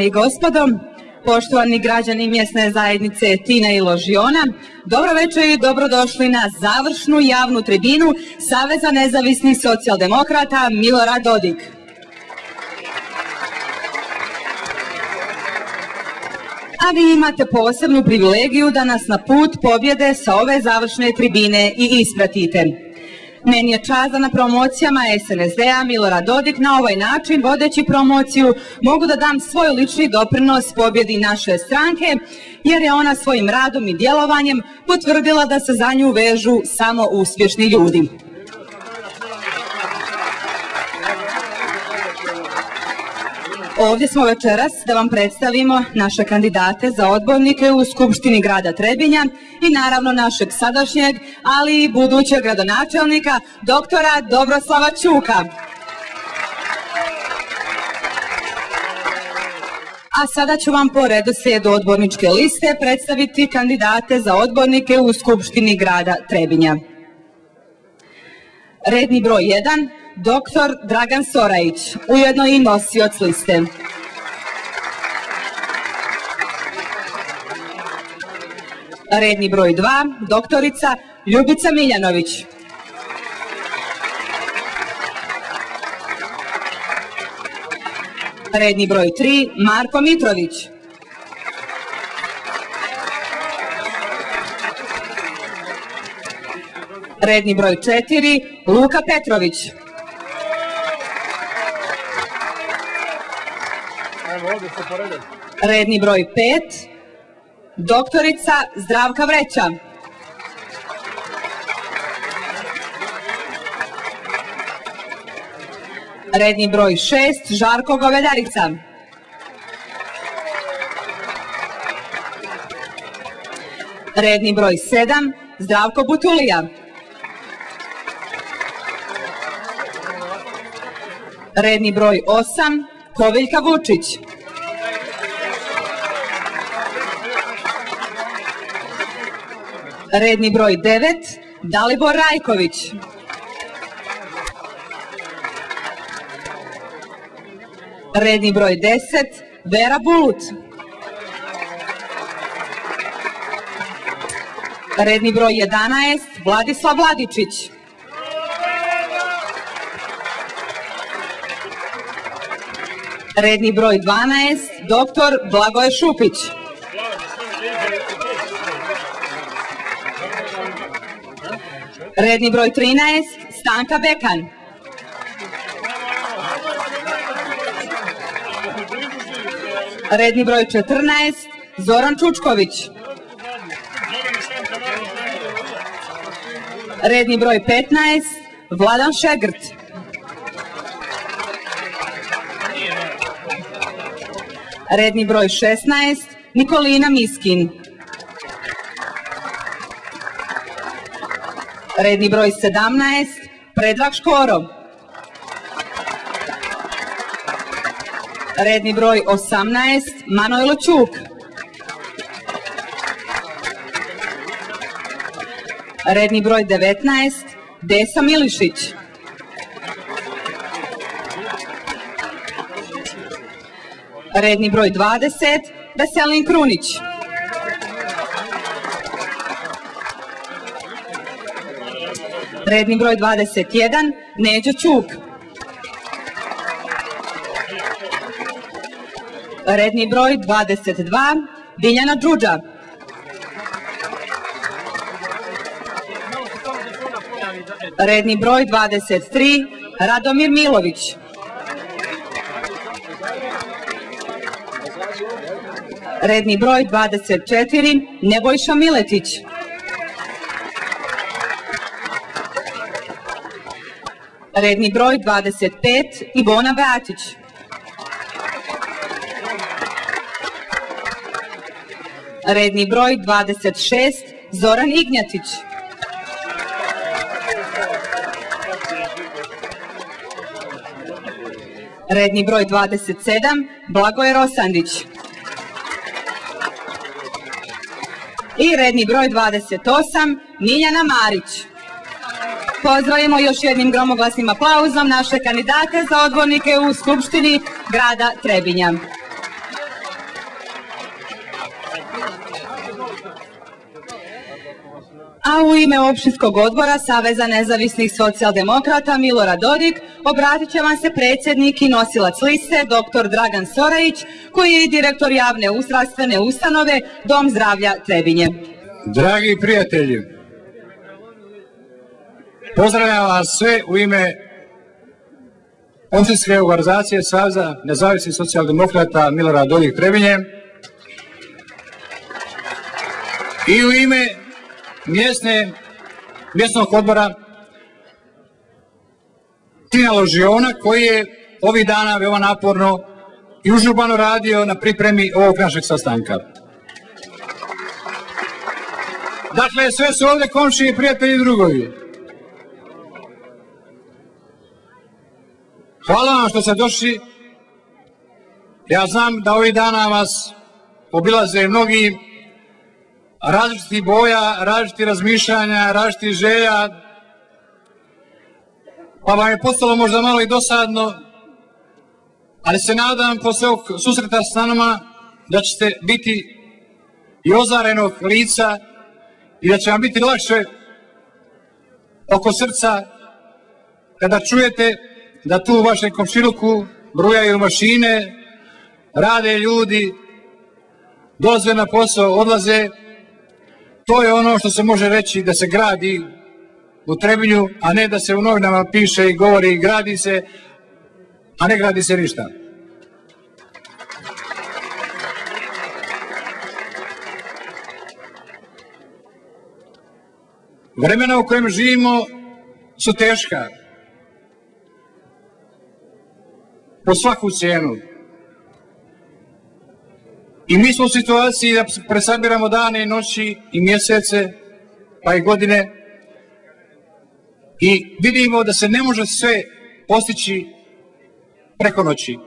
Dame i gospodo, poštovani građani mjesne zajednice Tina i Ložiona, dobro večer i dobrodošli na završnu javnu tribinu Saveza nezavisnih socijaldemokrata Milorad Dodik. A vi imate posebnu privilegiju da nas na put pobjede sa ove završne tribine i ispratite. Meni je čast da na promocijama SNSD-a Milorad Dodik na ovaj način, vodeći promociju, mogu da dam svoj lični doprinos pobjedi naše stranke, jer je ona svojim radom i djelovanjem potvrdila da se za nju vežu samo uspješni ljudi. Ovdje smo večeras da vam predstavimo naše kandidate za odbornike u Skupštini grada Trebinja i naravno našeg sadašnjeg, ali i budućeg gradonačelnika, doktora Dobroslava Ćuka. A sada ću vam po redu slijedu odborničke liste predstaviti kandidate za odbornike u Skupštini grada Trebinja. Redni broj 1, Doktor Dragan Sorajić, ujedno i nosioc liste. Redni broj 2, doktorica Ljubica Miljanović. Redni broj 3, Marko Mitrović. Redni broj 4, Luka Petrović. Redni broj 5, doktorica Zdravka Vreća. Redni broj 6, Žarko Govedarica. Redni broj 7, Zdravko Butulija. Redni broj 8, Koviljka Vučić. Redni broj 9, Dalibor Rajković. Redni broj 10, Vera Bulut. Redni broj 11, Vladislav Vladičić. Redni broj 12, doktor Blagoje Šupić. Redni broj 13, Stanka Bekan. Redni broj 14, Zoran Čučković. Redni broj 15, Vladan Šegrt. Redni broj 16, Nikolina Miskin. Redni broj 17, Predrag Škoro. Redni broj 18, Manojlo Ćuk. Redni broj 19, Desa Milišić. Redni broj 20, Veselin Krunić. Redni broj 21, Neđo Ćuk. Redni broj 22, Biljana Đuđa. Redni broj 23, Radomir Milović. Redni broj 24, Nebojša Miletić. Redni broj 25, Ivona Beatić. Redni broj 26 Zoran Ignjatić. Redni broj 27 Blagoje Rosandić. I redni broj 28 Miljana Marić. Pozdravimo još jednim gromoglasnim aplauzom naše kandidate za odbornike u Skupštini grada Trebinja. A u ime opštinskog odbora Saveza nezavisnih socijaldemokrata Milorad Dodik obratit će vam se predsjednik i nosilac liste dr. Dragan Sorajić koji je i direktor javne zdravstvene ustanove Dom zdravlja Trebinje. Dragi prijatelji, pozdravljam vas sve u ime Općinske organizacije Saveza nezavisnih socijaldemokrata Milorad Dodik Trebinje i u ime mjesne, mjesnog odbora Tina Ložiona koji je ovih dana veoma naporno i užurbano radio na pripremi ovog našeg sastanka. Dakle, sve su ovdje komšije, prijatelji i drugovi. Hvala vam što ste došli. Ja znam da ovih dana vas obilaze mnogi različitih boja, različitih razmišljanja, različitih želja, pa vam je postalo možda malo i dosadno, ali se nadam posle ovog susreta s nama da ćete biti i ozarenog lica i da će vam biti lakše oko srca kada čujete da tu u vašem komšiluku brujaju mašine, rade ljudi, dolaze na posao, odlaze. To je ono što se može reći da se gradi u Trebinju, a ne da se u novinama piše i govori gradi se, a ne gradi se ništa. Vremena u kojem živimo su teška. Po svaku cijenu. I mi smo u situaciji da presabiramo dane i noći i mjesece, pa i godine. I vidimo da se ne može sve postići preko noći.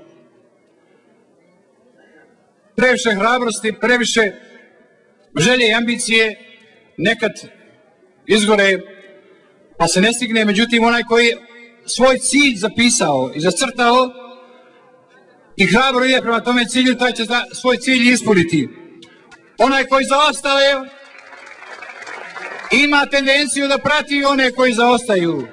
Previše hrabrosti, previše želje i ambicije nekad izgore pa se ne stigne, međutim onaj koji je svoj cilj zapisao i zacrtao i hrabro je prema tome cilju, taj će svoj cilj ispuniti. Onaj koji zaostaje ima tendenciju da prati one koji zaostaju.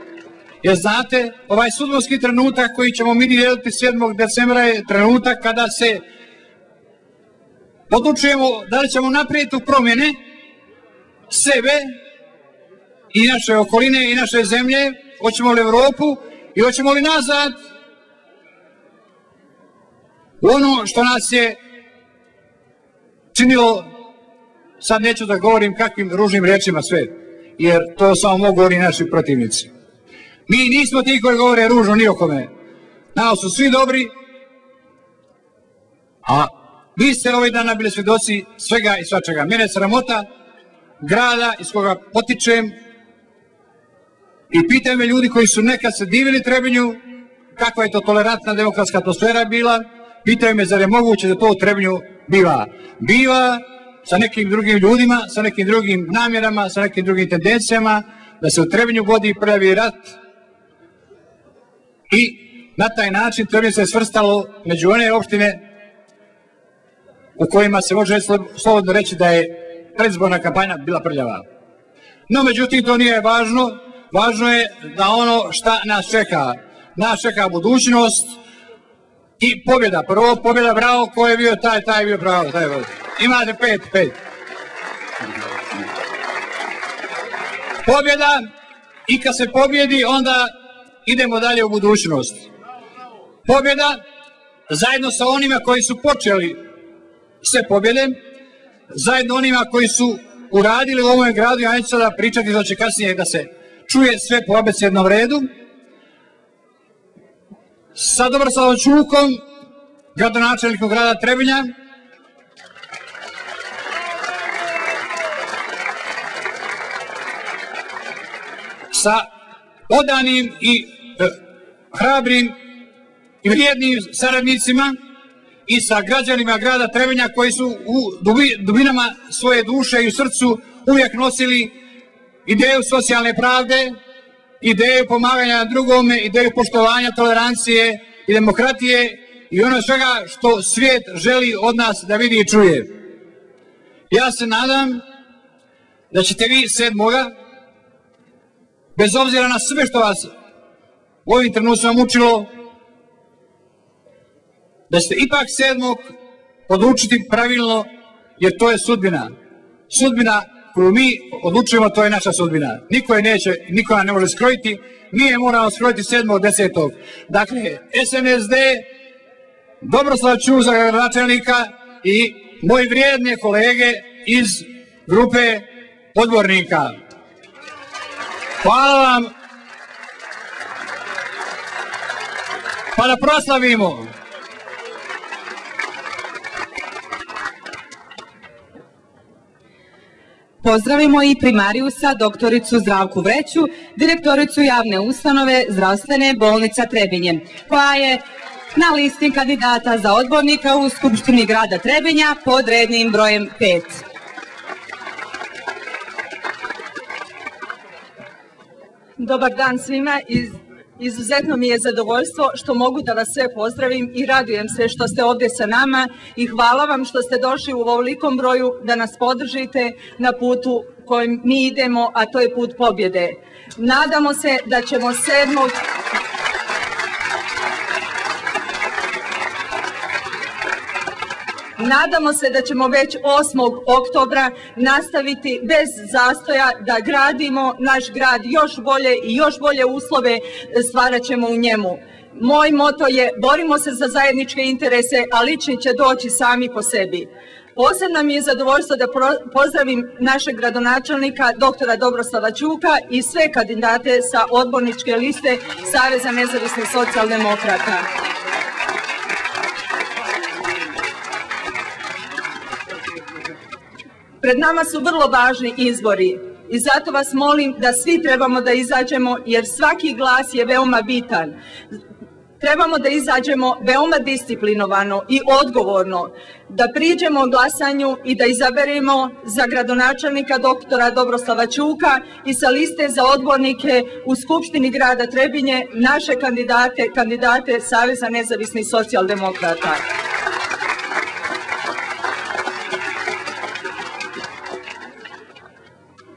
Jer znate, ovaj sudbovski trenutak koji ćemo mi dijeliti 7. decembra je trenutak kada se odlučujemo da li ćemo naprijed u promjene sebe i naše okoline i naše zemlje, hoćemo li Evropu i hoćemo li nazad ono što nas je činilo, sad neću da govorim kakvim ružnim rečima sve, jer to samo mogu govori naši protivnici. Mi nismo ti koji govore ružno ni o kome. Nao su svi dobri, a vi ste ovaj dana bili svjedoci svega i svačega. Mene sramota grada iz koga potičem, i pitaju me ljudi koji su nekad se divili Trebinju, kakva je to tolerantna demokratska atmosfera bila, pitaju me zar je moguće da to u Trebinju biva. Biva sa nekim drugim ljudima, sa nekim drugim namjerama, sa nekim drugim tendencijama, da se u Trebinju vodi prvi rat i na taj način Trebinju se svrstalo među one opštine u kojima se može slobodno reći da je predzborna kampanja bila prljava. No, međutim, to nije važno, Važno je da ono šta nas čeka, nas čeka budućnost i pobjeda. Prvo pobjeda, bravo, ko je bio taj, taj je bio bravo. Taj je bio. Imate pet, pet. Pobjeda i kad se pobjedi, onda idemo dalje u budućnost. Pobjeda zajedno sa onima koji su počeli sve pobjede, zajedno onima koji su uradili u ovom gradu, ja neću sada pričati, znači kasnije da se čuje sve po abecednom redu sa Dobroslavom Čukom, gradonačelnikom grada Trebinja. Sa odanim i e, hrabrim i vrijednim saradnicima i sa građanima grada Trebinja koji su u dubinama svoje duše i u srcu uvijek nosili ideju socijalne pravde, ideju pomaganja drugome, ideju poštovanja, tolerancije i demokratije i ono svega što svijet želi od nas da vidi i čuje. Ja se nadam da ćete vi sedmoga, bez obzira na sve što vas u ovim trenucima mučilo, da ćete ipak sedmog odlučiti pravilno, jer to je sudbina. Sudbina koju mi odlučujemo, to je naša sudbina. Niko je neće, niko ne može skrojiti, mi je moramo skrojiti sedmog, desetog. Dakle, SNSD, Dobroslav Čuza, gradonačelnika i moji vrijedne kolege iz grupe odbornika. Hvala vam. Pa da proslavimo. Pozdravimo i primarijusa doktoricu Zdravku Vreću, direktoricu javne ustanove zdravstvene bolnica Trebinje, koja je na listi kandidata za odbornika u Skupštini grada Trebinja pod rednim brojem 5. Dobar dan svima iz Izuzetno mi je zadovoljstvo što mogu da vas sve pozdravim i radujem se što ste ovdje sa nama i hvala vam što ste došli u ovolikom broju da nas podržite na putu kojim mi idemo, a to je put pobjede. Nadamo se da ćemo sedmog Nadamo se da ćemo već 8. oktobra nastaviti bez zastoja da gradimo naš grad još bolje i još bolje uslove stvarat ćemo u njemu. Moj moto je borimo se za zajedničke interese, a lični će doći sami po sebi. Posebno mi je zadovoljstvo da pozdravim našeg gradonačelnika doktora Dobroslava Čuka i sve kandidate sa odborničke liste Saveza nezavisnih socijaldemokrata. Pred nama su vrlo važni izbori i zato vas molim da svi trebamo da izađemo jer svaki glas je veoma bitan. Trebamo da izađemo veoma disciplinovano i odgovorno, da priđemo glasanju i da izaberemo za gradonačelnika doktora Dobroslava Čuka i sa liste za odbornike u Skupštini grada Trebinje naše kandidate, kandidate Saveza nezavisnih socijaldemokrata.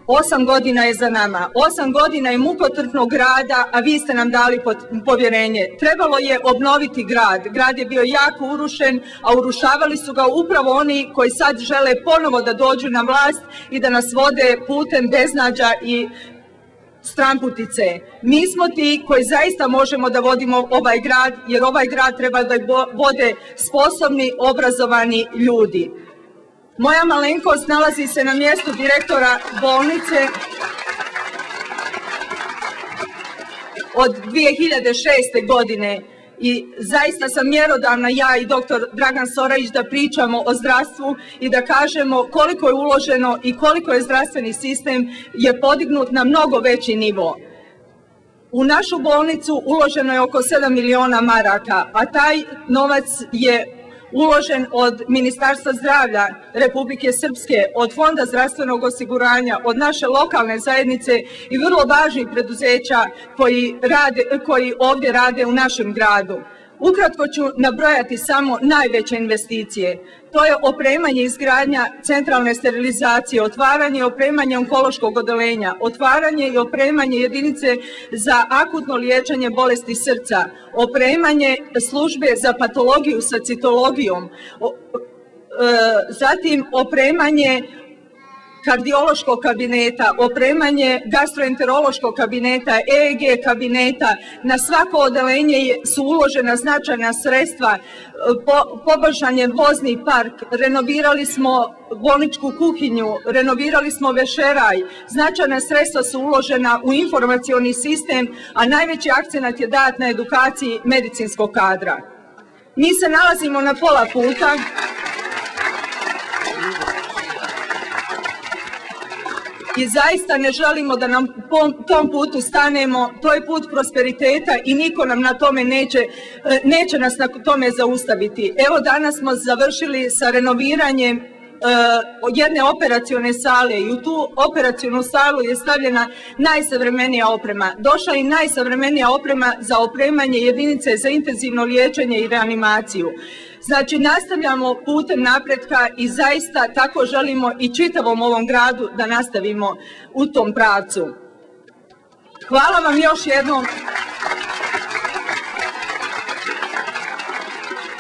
Osam godina je za nama, osam godina je mukotrpnog rada, a vi ste nam dali povjerenje. Trebalo je obnoviti grad, grad je bio jako urušen, a urušavali su ga upravo oni koji sad žele ponovo da dođu na vlast i da nas vode putem beznađa i stramputice. Mi smo ti koji zaista možemo da vodimo ovaj grad, jer ovaj grad treba da vode sposobni, obrazovani ljudi. Moja malenkost nalazi se na mjestu direktora bolnice od 2006. godine i zaista sam mjerodavna ja i doktor Dragan Sorajić da pričamo o zdravstvu i da kažemo koliko je uloženo i koliko je zdravstveni sistem je podignut na mnogo veći nivo. U našu bolnicu uloženo je oko 7 miliona maraka, a taj novac je uložen od Ministarstva zdravlja Republike Srpske, od Fonda zdravstvenog osiguranja, od naše lokalne zajednice i vrlo važnih preduzeća koji, koji ovdje rade u našem gradu. Ukratko ću nabrojati samo najveće investicije. To je opremanje izgradnja centralne sterilizacije, otvaranje i opremanje onkološkog odelenja, otvaranje i opremanje jedinice za akutno liječenje bolesti srca, opremanje službe za patologiju sa citologijom, e, zatim opremanje kardiološkog kabineta, opremanje gastroenterološkog kabineta, EEG kabineta, na svako odelenje su uložena značajna sredstva, poboljšanje vozni park, renovirali smo bolničku kuhinju, renovirali smo vešeraj, značajna sredstva su uložena u informacioni sistem, a najveći akcenat je dat na edukaciji medicinskog kadra. Mi se nalazimo na pola puta i zaista ne želimo da nam po tom putu stanemo. To je put prosperiteta i niko nam na tome neće, e, neće nas na tome zaustaviti. Evo danas smo završili sa renoviranjem jedne operacione sale i u tu operacionu salu je stavljena najsavremenija oprema. Došla je najsavremenija oprema za opremanje jedinice za intenzivno liječenje i reanimaciju. Znači, nastavljamo putem napretka i zaista tako želimo i čitavom ovom gradu da nastavimo u tom pravcu. Hvala vam još jednom.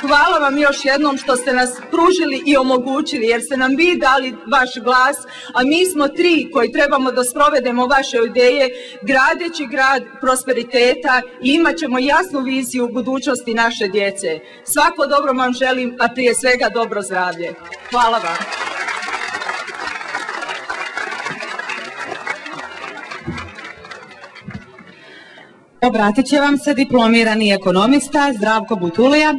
Hvala vam još jednom što ste nas pružili i omogućili, jer ste nam vi dali vaš glas, a mi smo tri koji trebamo da sprovedemo vaše ideje, gradeći grad prosperiteta i imat ćemo jasnu viziju budućnosti naše djece. Svako dobro vam želim, a prije svega dobro zdravlje. Hvala vam. Obratit će vam se diplomirani ekonomista Zdravko Butulija,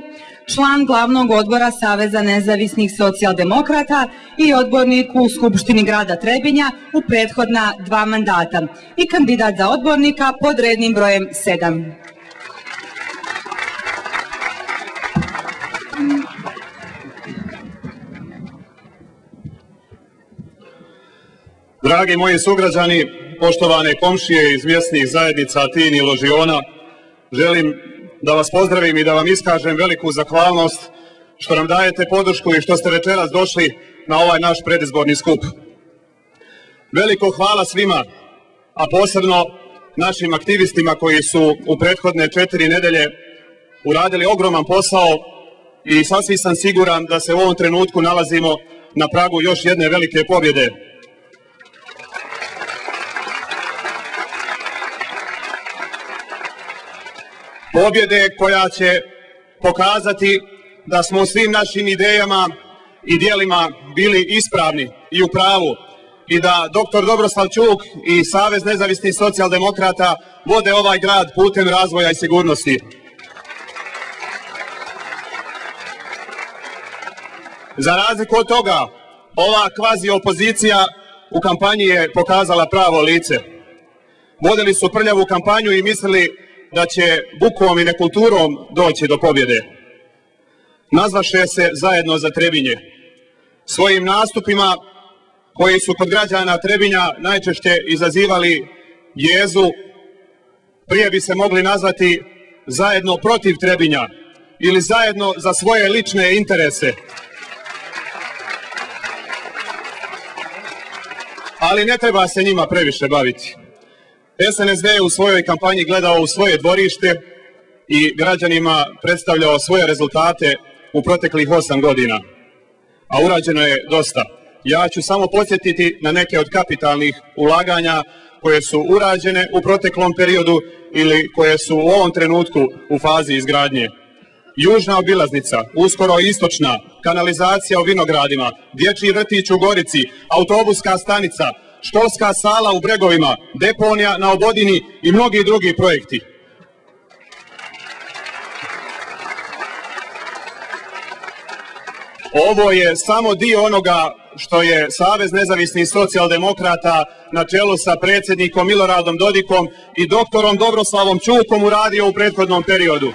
član glavnog odbora Saveza nezavisnih socijaldemokrata i odbornik u Skupštini grada Trebinja u prethodna dva mandata i kandidat za odbornika pod rednim brojem 7. Dragi moji sugrađani, poštovane komšije iz mjesnih zajednica Tin i Ložiona, želim da vas pozdravim i da vam iskažem veliku zahvalnost što nam dajete podršku i što ste večeras došli na ovaj naš predizborni skup. Veliko hvala svima, a posebno našim aktivistima koji su u prethodne četiri nedelje uradili ogroman posao i sasvim sam siguran da se u ovom trenutku nalazimo na pragu još jedne velike pobjede. Pobjede koja će pokazati da smo u svim našim idejama i dijelima bili ispravni i u pravu i da dr. Dobroslav Čuk i Savez nezavisnih socijaldemokrata vode ovaj grad putem razvoja i sigurnosti. Za razliku od toga, ova kvazi opozicija u kampanji je pokazala pravo lice. Vodili su prljavu kampanju i mislili da će bukom i nekulturom doći do pobjede. Nazvaše se zajedno za Trebinje. Svojim nastupima koji su kod građana Trebinja najčešće izazivali jezu, prije bi se mogli nazvati zajedno protiv Trebinja ili zajedno za svoje lične interese. Ali ne treba se njima previše baviti. SNSD je u svojoj kampanji gledao u svoje dvorište i građanima predstavljao svoje rezultate u proteklih osam godina. A urađeno je dosta. Ja ću samo podsjetiti na neke od kapitalnih ulaganja koje su urađene u proteklom periodu ili koje su u ovom trenutku u fazi izgradnje. Južna obilaznica, uskoro istočna, kanalizacija u vinogradima, dječji vrtić u Gorici, autobuska stanica, školska sala u Bregovima, deponija na Obodini i mnogi drugi projekti. Ovo je samo dio onoga što je Savez nezavisnih socijaldemokrata na čelu sa predsjednikom Miloradom Dodikom i doktorom Dobroslavom Čukom uradio u prethodnom periodu.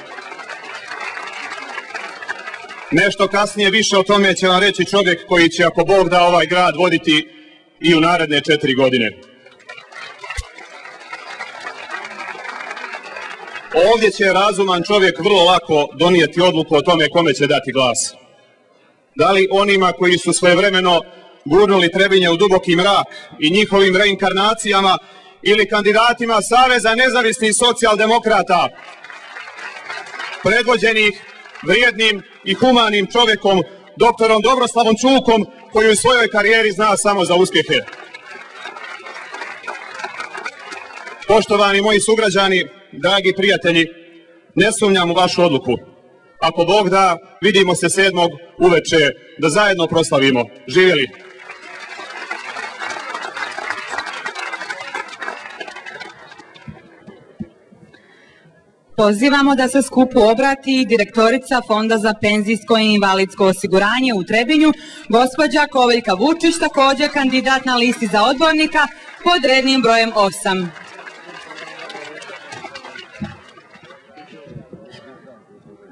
Nešto kasnije više o tome će vam reći čovjek koji će, ako Bog da, ovaj grad voditi i u naredne četiri godine. Ovdje će razuman čovjek vrlo lako donijeti odluku o tome kome će dati glas. Da li onima koji su svojevremeno gurnuli Trebinje u duboki mrak i njihovim reinkarnacijama ili kandidatima Saveza nezavisnih socijaldemokrata predvođenih vrijednim i humanim čovjekom doktorom Dobroslavom Čukom koji u svojoj karijeri zna samo za uspjehe. Poštovani moji sugrađani, dragi prijatelji, ne sumnjam u vašu odluku. Ako Bog da, vidimo se sedmog uveče da zajedno proslavimo. Živjeli! Pozivamo da se skupu obrati direktorica Fonda za penzijsko i invalidsko osiguranje u Trebinju, gospođa Koveljka Vučić, također kandidat na listi za odbornika pod rednim brojem 8.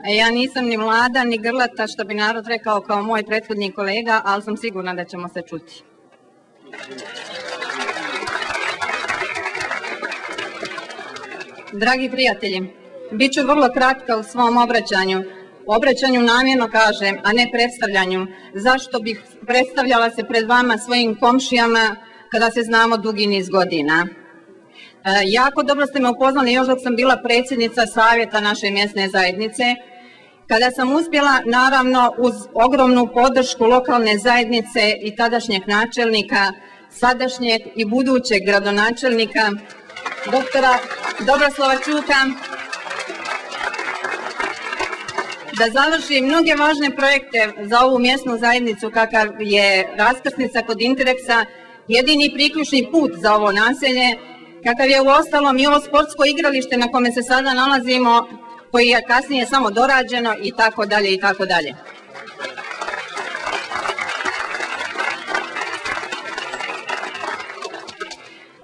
E, Ja nisam ni mlada, ni grlata, što bi narod rekao kao moj prethodni kolega, ali sam sigurna da ćemo se čuti. Dragi prijatelji, bit ću vrlo kratka u svom obraćanju. Obraćanju namjerno kažem, a ne predstavljanju. Zašto bih predstavljala se pred vama svojim komšijama kada se znamo dugi niz godina? E, jako dobro ste me upoznali još dok sam bila predsjednica savjeta naše mjesne zajednice, kada sam uspjela, naravno, uz ogromnu podršku lokalne zajednice i tadašnjeg načelnika, sadašnjeg i budućeg gradonačelnika, doktora Dobroslava Čuka, da završi mnoge važne projekte za ovu mjesnu zajednicu kakav je raskrsnica kod Intereksa, jedini priključni put za ovo naselje, kakav je u ostalom i ovo sportsko igralište na kome se sada nalazimo, koji je kasnije samo dorađeno i tako dalje i tako dalje.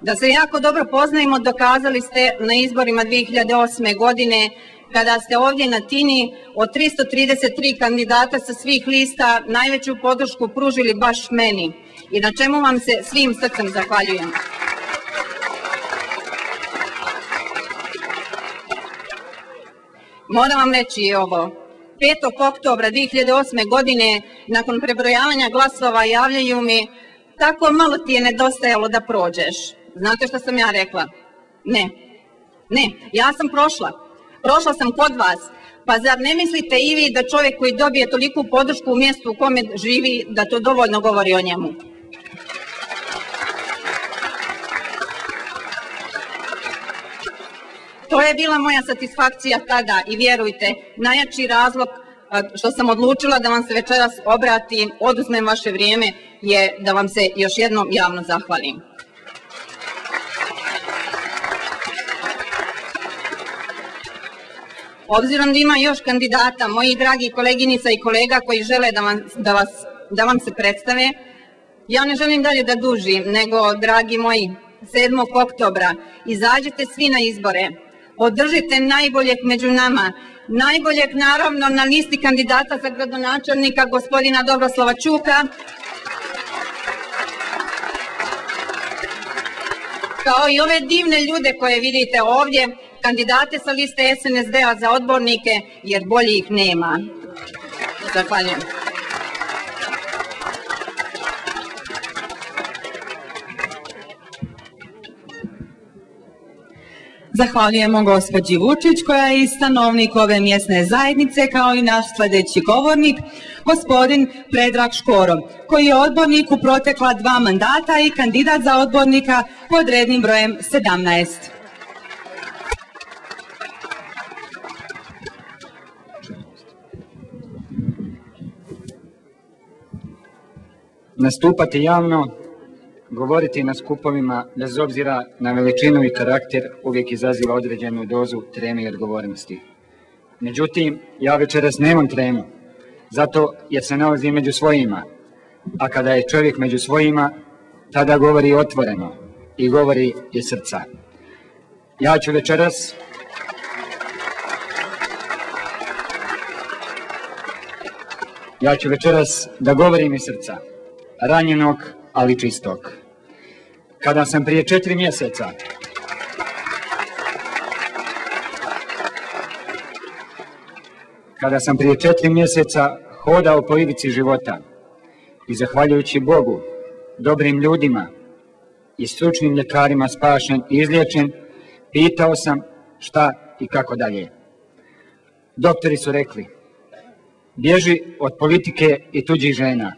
Da se jako dobro poznajemo, dokazali ste na izborima 2008. godine kada ste ovdje na Tini od 333 kandidata sa svih lista najveću podršku pružili baš meni i na čemu vam se svim srcem zahvaljujem. Moram vam reći i ovo. 5. oktobra 2008. godine, nakon prebrojavanja glasova, javljaju mi tako malo ti je nedostajalo da prođeš. Znate što sam ja rekla? Ne. Ne, ja sam prošla. Prošla sam kod vas. Pa zar ne mislite i vi da čovjek koji dobije toliku podršku u mjestu u kome živi, da to dovoljno govori o njemu? To je bila moja satisfakcija tada i vjerujte, najjači razlog što sam odlučila da vam se večeras obratim, oduzmem vaše vrijeme, je da vam se još jednom javno zahvalim. Obzirom da ima još kandidata, moji dragi koleginica i kolega koji žele da vam, da vas, da vam se predstave, ja ne želim dalje da dužim, nego, dragi moji, 7. oktobra izađite svi na izbore, podržite najboljeg među nama, najboljeg naravno na listi kandidata za gradonačelnika gospodina Dobroslava Čuka, kao i ove divne ljude koje vidite ovdje, kandidate sa liste SNSD-a za odbornike, jer bolji ih nema. Zahvaljujem. Zahvaljujemo gospođi Vučić koja je i stanovnik ove mjesne zajednice kao i naš sljedeći govornik, gospodin Predrag Škoro, koji je odbornik u protekla dva mandata i kandidat za odbornika pod rednim brojem 17. Nastupati javno, govoriti na skupovima, bez obzira na veličinu i karakter, uvijek izaziva određenu dozu treme i odgovornosti. Međutim, ja večeras nemam tremu, zato jer se nalazim među svojima, a kada je čovjek među svojima, tada govori otvoreno i govori iz srca. Ja ću večeras Ja ću večeras da govorim iz srca, ranjenog, ali čistog. Kada sam prije četiri mjeseca kada sam prije četiri mjeseca hodao po ivici života i zahvaljujući Bogu, dobrim ljudima i stručnim ljekarima spašen i izliječen, pitao sam šta i kako dalje. Doktori su rekli, bježi od politike i tuđih žena.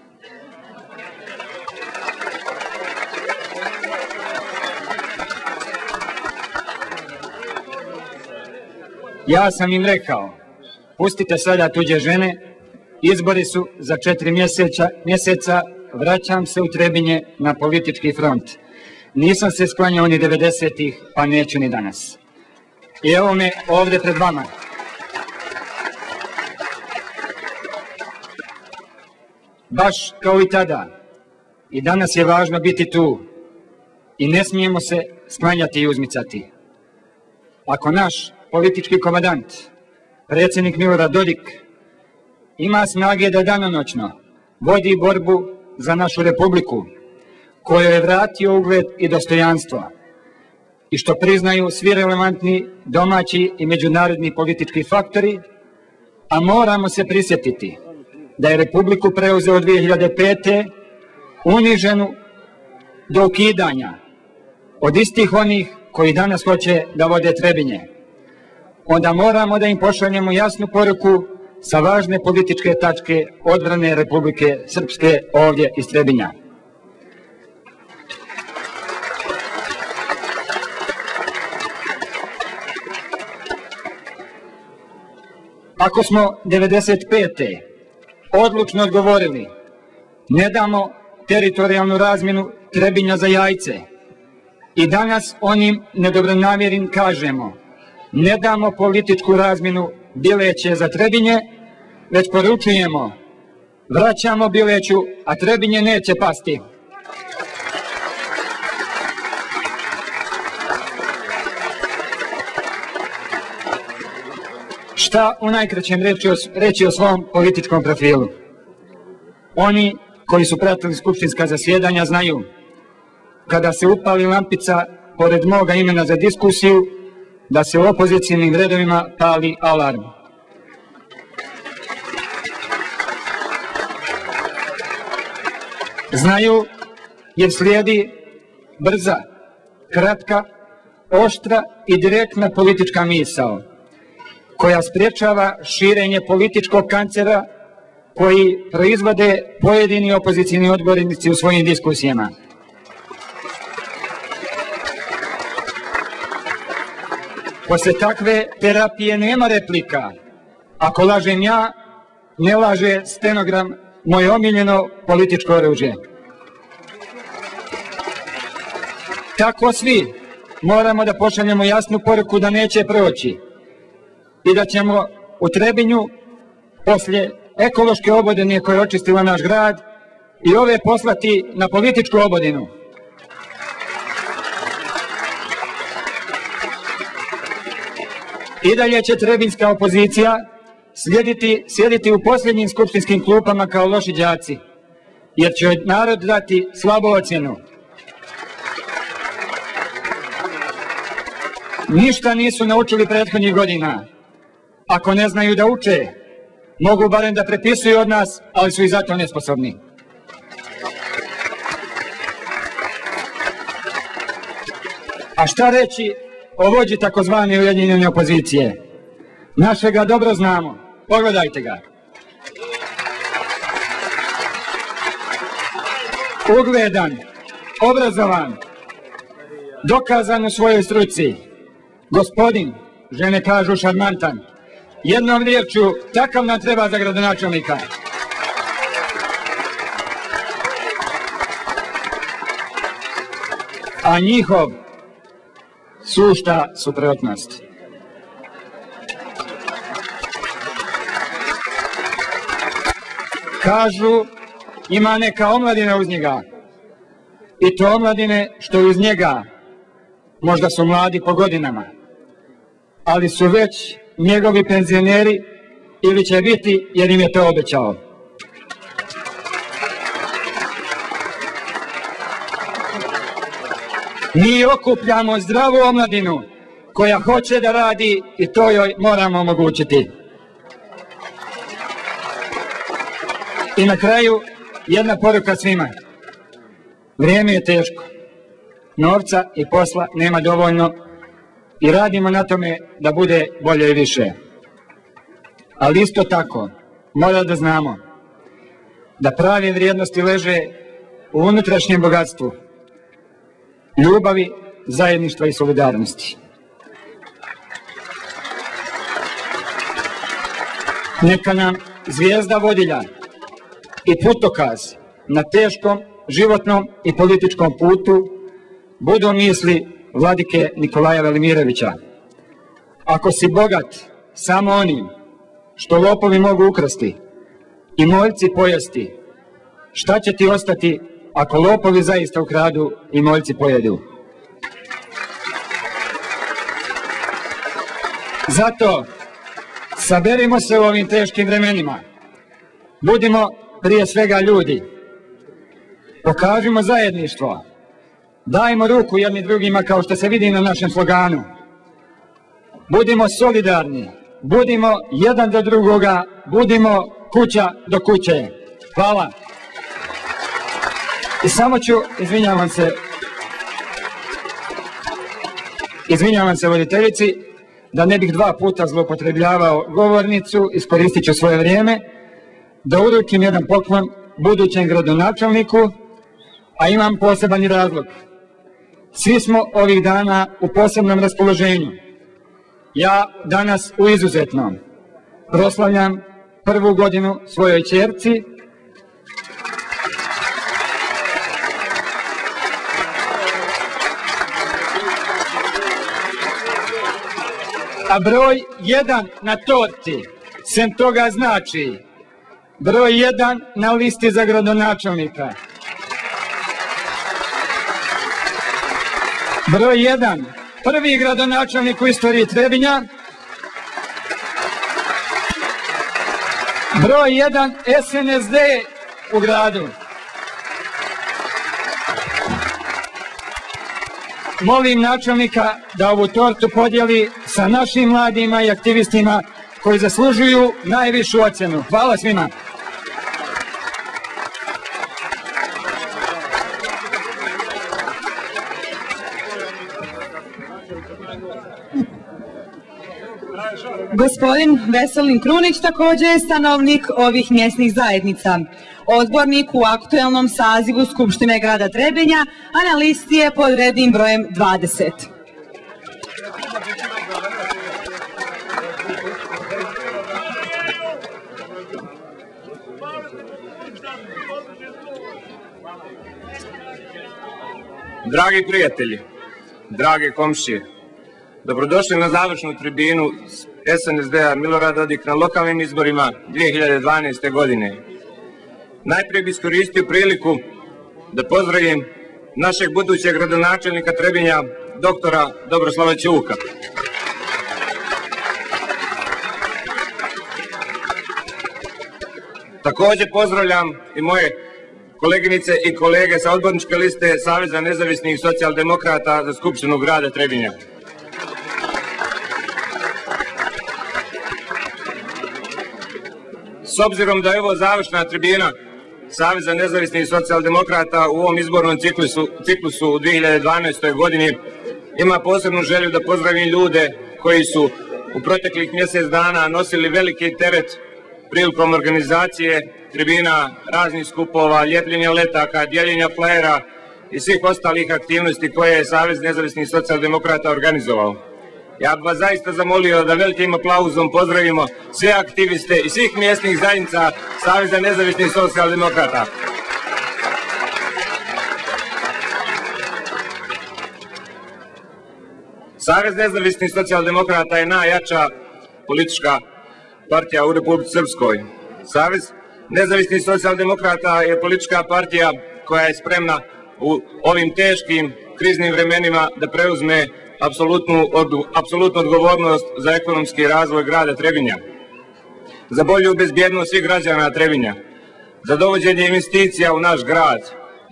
Ja sam im rekao, pustite sada tuđe žene, izbori su za četiri mjeseca, mjeseca vraćam se u Trebinje na politički front. Nisam se sklanjao ni 90-ih, pa neću ni danas. I evo me ovdje pred vama. Baš kao i tada. I danas je važno biti tu. i ne smijemo se sklanjati i uzmicati. Ako naš politički komadant, predsjednik Milorad Dodik, ima snage da danonoćno vodi borbu za našu republiku, kojoj je vratio ugled i dostojanstvo, i što priznaju svi relevantni domaći i međunarodni politički faktori, a moramo se prisjetiti da je Republiku preuzeo 2005. uniženu do ukidanja od istih onih koji danas hoće da vode Trebinje. Onda moramo da im pošaljemo jasnu poruku sa važne političke tačke odbrane Republike Srpske ovdje iz Trebinja. Ako smo 95. odlučno odgovorili, ne damo teritorijalnu razmjenu Trebinja za jajce i danas onim nedobronamjerim kažemo, ne damo političku razmjenu Bileće za Trebinje, već poručujemo, vraćamo Bileću, a Trebinje neće pasti. Šta u najkraćem reći reći o svom političkom profilu? Oni koji su pratili skupštinska zasjedanja znaju kada se upali lampica pored moga imena za diskusiju da se u opozicijnim redovima pali alarm. Znaju jer slijedi brza, kratka, oštra i direktna politička misao koja spriječava širenje političkog kancera koji proizvode pojedini opozicijni odbornici u svojim diskusijama. Posle takve terapije nema replika. Ako lažem ja, ne laže stenogram moje omiljeno političko oružje. Tako svi moramo da pošaljemo jasnu poruku da neće proći i da ćemo u Trebinju poslije ekološke obodine koje je očistila naš grad i ove poslati na političku obodinu. I dalje će trebinska opozicija slijediti, sjediti u posljednjim skupštinskim klupama kao loši đaci, jer će narod dati slabu ocjenu. Ništa nisu naučili prethodnih godina. Ako ne znaju da uče, mogu barem da prepisuju od nas, ali su i zato nesposobni. A šta reći o vođi takozvane ujedinjene opozicije? Našega dobro znamo. Pogledajte ga. Ugledan, obrazovan, dokazan u svojoj struci. Gospodin, žene kažu šarmantan. Jednom riječu, takav nam treba za gradonačelnika. A njihov sušta suprotnost. Kažu, ima neka omladina uz njega. I to omladine što uz njega, možda su mladi po godinama, ali su već njegovi penzioneri ili će biti jer im je to obećao. Mi okupljamo zdravu omladinu koja hoće da radi i to joj moramo omogućiti. I na kraju jedna poruka svima. Vrijeme je teško. Novca i posla nema dovoljno i radimo na tome da bude bolje i više. Ali isto tako mora da znamo da prave vrijednosti leže u unutrašnjem bogatstvu, ljubavi, zajedništva i solidarnosti. Neka nam zvijezda vodilja i putokaz na teškom životnom i političkom putu budu misli vladike Nikolaja Velimirovića. Ako si bogat samo onim što lopovi mogu ukrasti i moljci pojasti, šta će ti ostati ako lopovi zaista ukradu i moljci pojedu. Zato saberimo se u ovim teškim vremenima. Budimo prije svega ljudi. Pokažimo zajedništvo. Dajmo ruku jedni drugima kao što se vidi na našem sloganu. Budimo solidarni. Budimo jedan do drugoga. Budimo kuća do kuće. Hvala. I samo ću, izvinjavam se, izvinjavam se voditeljici, da ne bih dva puta zloupotrebljavao govornicu, iskoristit ću svoje vrijeme, da uručim jedan poklon budućem gradonačelniku, a imam poseban razlog. Svi smo ovih dana u posebnom raspoloženju. Ja danas u izuzetnom proslavljam prvu godinu svojoj čerci, a broj jedan na torti, sem toga znači broj jedan na listi za gradonačelnika. Broj jedan, prvi gradonačelnik u istoriji Trebinja. Broj jedan, SNSD u gradu. Molim načelnika da ovu tortu podijeli sa našim mladima i aktivistima koji zaslužuju najvišu ocjenu. Hvala svima. Gospodin Veselin Krunić također je stanovnik ovih mjesnih zajednica. Odbornik u aktuelnom sazivu Skupštine grada Trebinja, a na listi je pod rednim brojem 20. Dragi prijatelji, drage komšije, dobrodošli na završnu tribinu SNSD-a Milorad Dodik na lokalnim izborima 2012. godine. Najprije bi iskoristio priliku da pozdravim našeg budućeg gradonačelnika Trebinja, doktora Dobroslava Ćuka. Također pozdravljam i moje koleginice i kolege sa odborničke liste Saveza nezavisnih socijaldemokrata za Skupštinu grada Trebinja. S obzirom da je ovo završna tribina Saveza nezavisnih socijaldemokrata u ovom izbornom ciklusu, ciklusu u 2012. godini ima posebnu želju da pozdravim ljude koji su u proteklih mjesec dana nosili veliki teret prilikom organizacije tribina, raznih skupova, ljepljenja letaka, dijeljenja flajera i svih ostalih aktivnosti koje je Savez nezavisnih socijaldemokrata organizovao. Ja bih vas zaista zamolio da velikim aplauzom pozdravimo sve aktiviste i svih mjesnih zajednica Saveza nezavisnih socijaldemokrata. Savez nezavisnih socijaldemokrata je najjača politička partija u Republici Srpskoj. Savez nezavisnih socijaldemokrata je politička partija koja je spremna u ovim teškim kriznim vremenima da preuzme apsolutnu, odgovornost za ekonomski razvoj grada Trebinja, za bolju bezbjednost svih građana Trebinja, za dovođenje investicija u naš grad,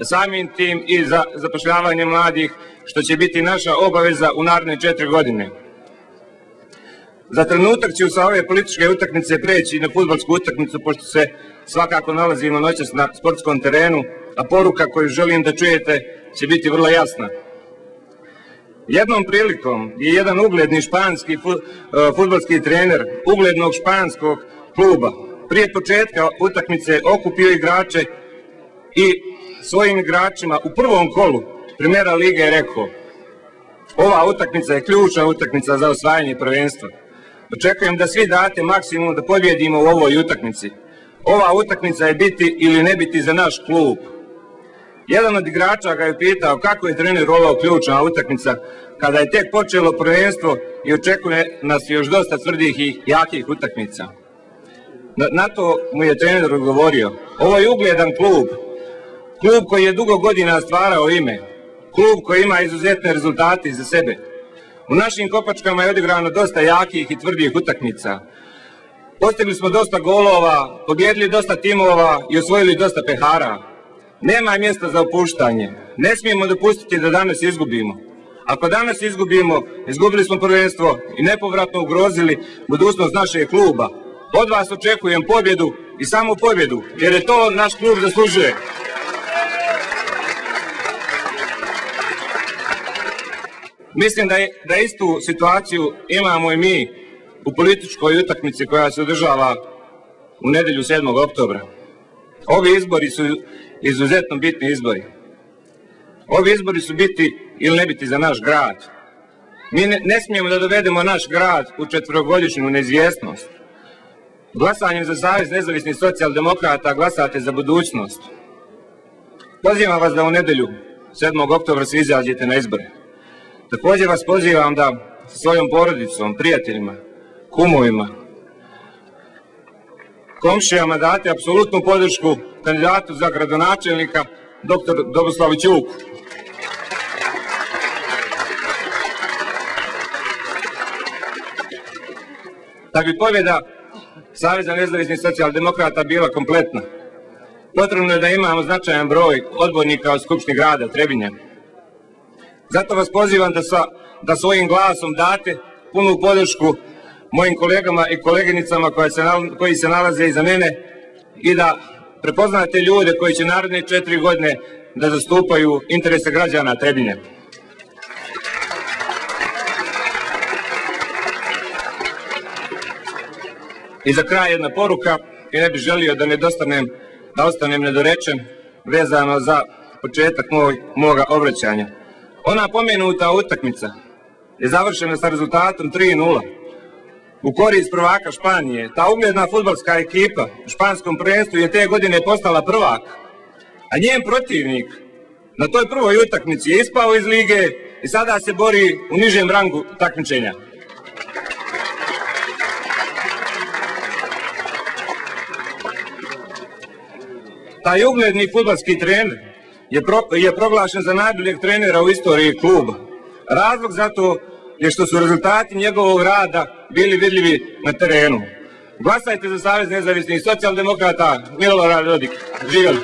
samim tim i za zapošljavanje mladih, što će biti naša obaveza u naredne četiri godine. Za trenutak ću sa ove političke utakmice preći na futbolsku utakmicu, pošto se svakako nalazimo noćas na sportskom terenu, a poruka koju želim da čujete će biti vrlo jasna. Jednom prilikom je jedan ugledni španski futbolski trener uglednog španskog kluba prije početka utakmice okupio igrače i svojim igračima u prvom kolu primjera lige je rekao ova utakmica je ključna utakmica za osvajanje prvenstva. Očekujem da svi date maksimum da pobjedimo u ovoj utakmici. Ova utakmica je biti ili ne biti za naš klub. Jedan od igrača ga je pitao kako je trener ovo ključna utakmica kada je tek počelo prvenstvo i očekuje nas još dosta tvrdih i jakih utakmica. Na, na to mu je trener odgovorio, ovo je ugledan klub, Klub koji je dugo godina stvarao ime. Klub koji ima izuzetne rezultate za sebe. U našim kopačkama je odigrano dosta jakih i tvrdih utakmica. Postigli smo dosta golova, pobjedili dosta timova i osvojili dosta pehara. Nema mjesta za opuštanje. Ne smijemo dopustiti da danas izgubimo. Ako danas izgubimo, izgubili smo prvenstvo i nepovratno ugrozili budućnost našeg kluba. Od vas očekujem pobjedu i samo pobjedu, jer je to naš klub zaslužuje. Mislim da, je, da istu situaciju imamo i mi u političkoj utakmici koja se održava u nedjelju 7. oktobra. Ovi izbori su izuzetno bitni izbori. Ovi izbori su biti ili ne biti za naš grad. Mi ne, ne smijemo da dovedemo naš grad u četvrogodišnju neizvjesnost. Glasanjem za Savez nezavisnih socijaldemokrata glasate za budućnost. Pozivam vas da u nedelju 7. oktobra se izađete na izbore. Također vas pozivam da sa svojom porodicom, prijateljima, kumovima, komšijama date apsolutnu podršku kandidatu za gradonačelnika dr. Dobroslavu Ćuku. Da bi pobjeda Saveza nezavisnih socijaldemokrata bila kompletna, potrebno je da imamo značajan broj odbornika od Skupštine grada Trebinja. Zato vas pozivam da, sa, da svojim glasom date punu podršku mojim kolegama i koleginicama koje se, koji se nalaze iza mene i da prepoznate ljude koji će naredne četiri godine da zastupaju interese građana Trebinje. I za kraj jedna poruka i ne bih želio da ne dostanem, da ostanem nedorečen vezano za početak moj, moga obraćanja. Ona pomenuta utakmica je završena sa rezultatom 3-0 u korist prvaka Španije. Ta ugledna futbalska ekipa u španskom prvenstvu je te godine postala prvak, a njen protivnik na toj prvoj utakmici je ispao iz lige i sada se bori u nižem rangu takmičenja. Taj ugledni futbalski trener je, pro, je proglašen za najboljeg trenera u istoriji kluba. Razlog za to je što su rezultati njegovog rada bili vidljivi na terenu. Glasajte za Savez nezavisnih socijaldemokrata Milorad Dodik. Živjeli!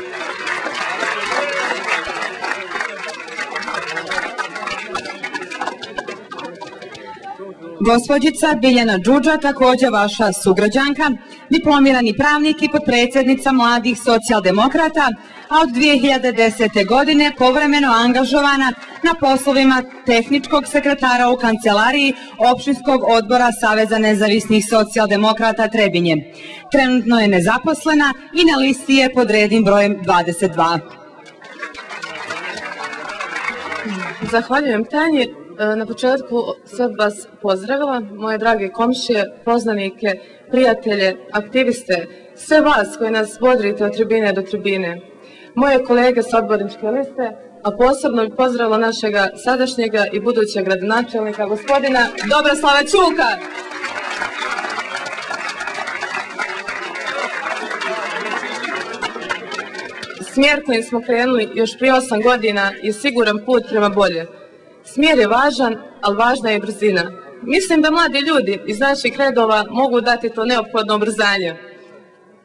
Gospođica Biljana Đuđa, također vaša sugrađanka, diplomirani pravnik i potpredsjednica mladih socijaldemokrata, a od 2010. godine povremeno angažovana na poslovima tehničkog sekretara u kancelariji Opštinskog odbora Saveza nezavisnih socijaldemokrata Trebinje. Trenutno je nezaposlena i na listi je pod rednim brojem 22. Zahvaljujem Tanji. E, na početku sve vas pozdravila, moje drage komšije, poznanike, prijatelje, aktiviste, sve vas koji nas bodrite od tribine do tribine, moje kolege s odborničke liste, a posebno bih pozdravila našega sadašnjega i budućeg gradonačelnika, gospodina Dobroslava Čuka. Smjer kojim smo krenuli još prije osam godina je siguran put prema bolje. Smjer je važan, ali važna je brzina. Mislim da mladi ljudi iz naših redova mogu dati to neophodno ubrzanje.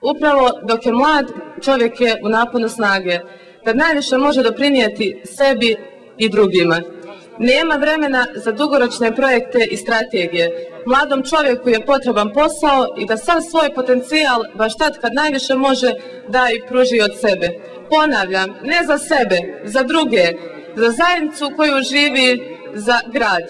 Upravo dok je mlad, čovjek je u naponu snage, kad najviše može doprinijeti sebi i drugima. Nema vremena za dugoročne projekte i strategije. Mladom čovjeku je potreban posao i da sav svoj potencijal, baš tad kad najviše može, da i pruži od sebe. Ponavljam, ne za sebe, za druge, za zajednicu koju živi, za grad.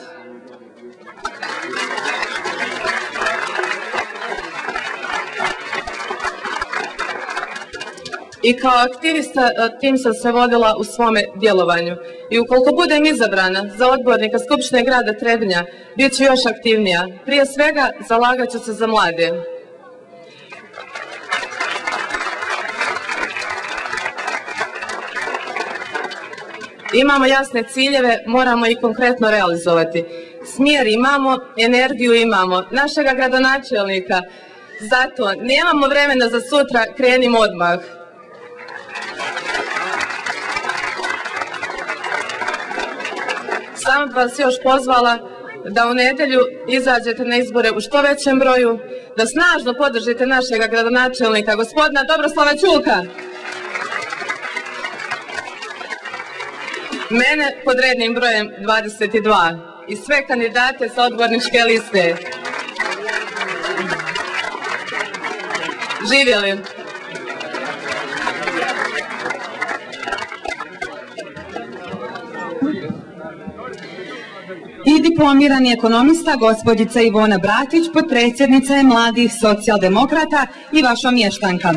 I kao aktivista tim sam se vodila u svome djelovanju. I ukoliko budem izabrana za odbornika Skupštine grada Trebnja, bit ću još aktivnija. Prije svega zalagat ću se za mlade. Imamo jasne ciljeve, moramo ih konkretno realizovati. Smjer imamo, energiju imamo, našega gradonačelnika. Zato nemamo vremena za sutra, krenimo odmah. Samo vas još pozvala da u nedjelju izađete na izbore u što većem broju, da snažno podržite našeg gradonačelnika, gospodina Dobroslava Ćuka. Mene pod rednim brojem 22 i sve kandidate sa odborničke liste. Živjeli! I diplomirani ekonomista gospođica Ivona Bratić, potpredsjednica je mladih socijaldemokrata i vaša mještanka.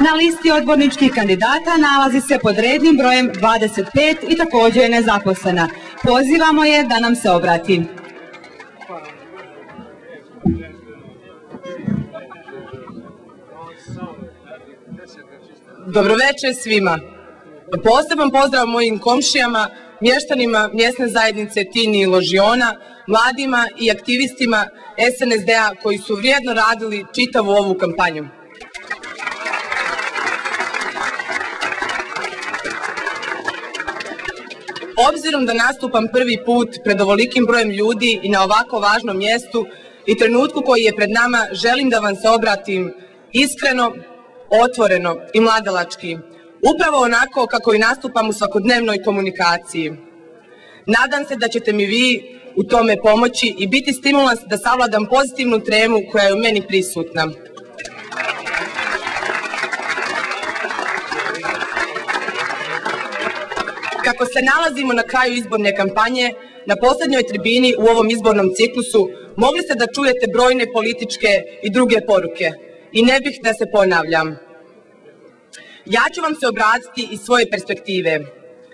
Na listi odborničkih kandidata nalazi se pod rednim brojem 25 i također je nezaposlena. Pozivamo je da nam se obrati. Dobroveče svima. Poseban pozdrav mojim komšijama, mještanima mjesne zajednice Tini i Ložiona, mladima i aktivistima SNSD-a koji su vrijedno radili čitavu ovu kampanju. Obzirom da nastupam prvi put pred ovolikim brojem ljudi i na ovako važnom mjestu i trenutku koji je pred nama, želim da vam se obratim iskreno, otvoreno i mladalački, upravo onako kako i nastupam u svakodnevnoj komunikaciji. Nadam se da ćete mi vi u tome pomoći i biti stimulans da savladam pozitivnu tremu koja je u meni prisutna. Kako se nalazimo na kraju izborne kampanje, na posljednjoj tribini u ovom izbornom ciklusu mogli ste da čujete brojne političke i druge poruke. I ne bih da se ponavljam. Ja ću vam se obratiti iz svoje perspektive,